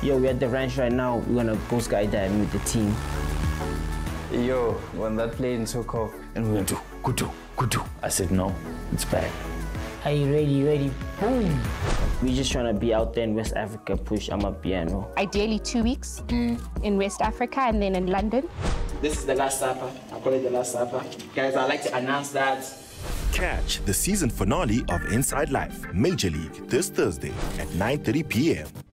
Yo, we're at the ranch right now. We're gonna go skydiving with the team. Yo, when that plane took off, And we went to Kutu, Kutu. I said, no, it's bad. Are you ready? Ready? Boom! We're just trying to be out there in West Africa, push amapiano. Ideally, two weeks in West Africa and then in London. This is the Last Supper. I call it the Last Supper. Guys, I'd like to announce that Catch the season finale of Inside Life Major League this Thursday at 9:30 p.m.